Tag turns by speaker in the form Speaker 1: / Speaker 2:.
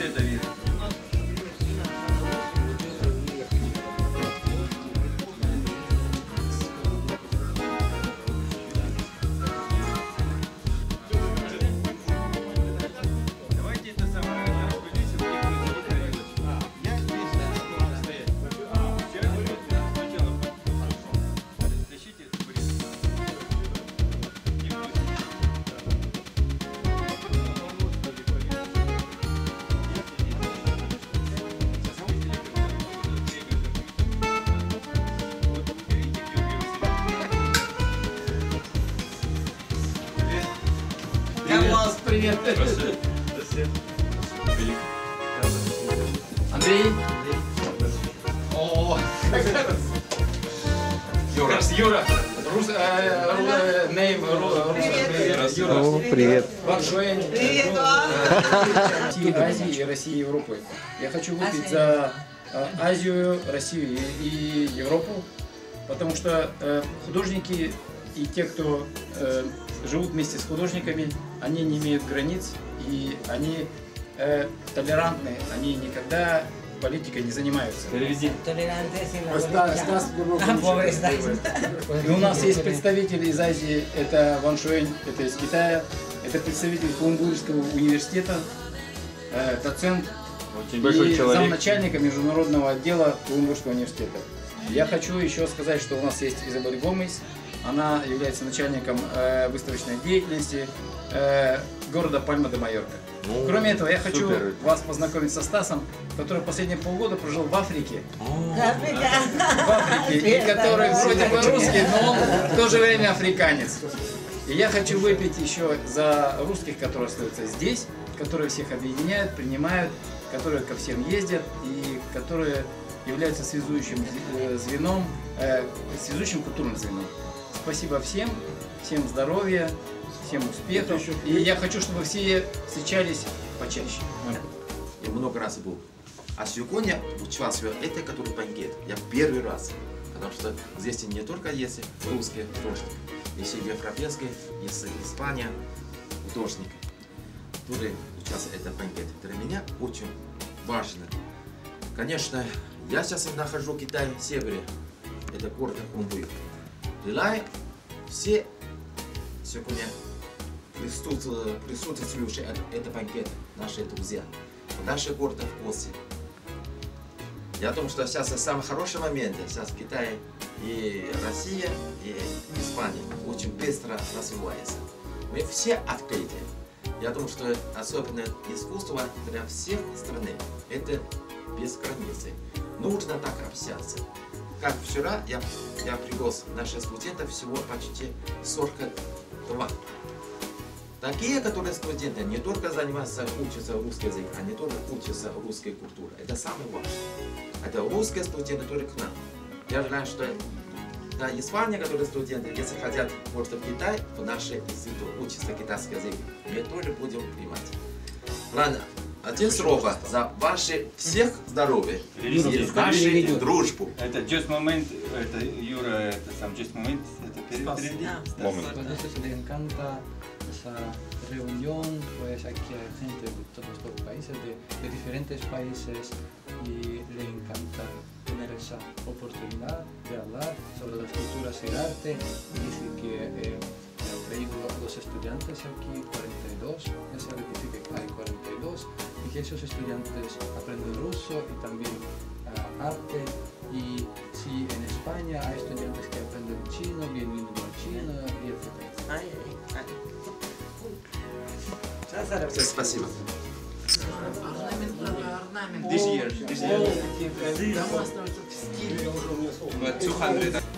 Speaker 1: это видно. Привет. Андрей. О, Юра. Юра. Рус, э, э, name, ру- рус- Юра.
Speaker 2: О, привет.
Speaker 1: Ван Шуэнь.
Speaker 3: Привет,
Speaker 1: Ну,
Speaker 3: Ван.
Speaker 1: э, России, Азии и России и Европы. Я хочу выпить за э, Азию, Россию и, Европу, потому что э, художники и те, кто э, живут вместе с художниками, они не имеют границ и они э, толерантны, они никогда политикой не занимаются.
Speaker 4: Переведи.
Speaker 1: И у нас есть представитель из Азии, это Ван Шуэнь, это из Китая, это представитель Кунгурского университета, э, доцент
Speaker 4: Очень большой
Speaker 1: и
Speaker 4: человек.
Speaker 1: замначальника международного отдела Кунгурского университета. Я хочу еще сказать, что у нас есть Изабель Гомес, она является начальником э, выставочной деятельности э, города Пальма де Майорка.
Speaker 4: Ну,
Speaker 1: Кроме этого, я хочу
Speaker 4: супер.
Speaker 1: вас познакомить со Стасом, который последние полгода прожил в Африке в Африке, и который вроде бы русский, но он в то же время африканец. И я хочу выпить еще за русских, которые остаются здесь, которые всех объединяют, принимают, которые ко всем ездят и которые являются связующим э, звеном, э, связующим культурным звеном. Спасибо всем, всем здоровья, всем успехов. И я хочу, чтобы все встречались почаще.
Speaker 5: Я много раз был. А сегодня участвую в этой, который банкет. Я первый раз. Потому что здесь не только есть русские художники, есть и европейские, есть Испания художники, которые участвуют в этом банкете. Для меня очень важно. Конечно, я сейчас нахожу в Китае, в севере. Это город Хунбуй. Желаю все сегодня присутствующие, присутствующие это банкет, наши друзья, в наших городах в гости. Я думаю, что сейчас самый хороший момент. Сейчас Китай и Россия, и Испания очень быстро развивается. Мы все открыты. Я думаю, что особенно искусство для всех стран это без границы. Нужно так общаться. Как вчера я, я привез наших студентов всего почти 42. Такие, которые студенты не только занимаются, учатся русский язык, они тоже учатся русской культуре. Это самое важное. Это русские студенты тоже к нам. Я знаю, что на Испании, которые студенты, если хотят, может, в Китай, в нашей институт учиться китайский язык, мы тоже будем принимать. Ладно, один слово за ваше всех здоровья
Speaker 4: Переведи.
Speaker 5: и нашу дружбу.
Speaker 4: Это just момент, это Юра, это сам just момент, это пере- переведи.
Speaker 2: Момент.
Speaker 6: Entonces le encanta esa reunión, pues aquí hay gente de todos los países, de, de diferentes países y le encanta tener esa oportunidad de hablar sobre las culturas y el arte. Y dice que eh, he traído los estudiantes aquí, 42, ya que esos estudiantes aprenden ruso y también ah, arte. Y si en España hay estudiantes que aprenden chino, bienvenido al chino y etc.
Speaker 3: Ay, ay, ay. Сазаров.
Speaker 5: Все, спасибо.
Speaker 1: This year, this year.
Speaker 4: But 200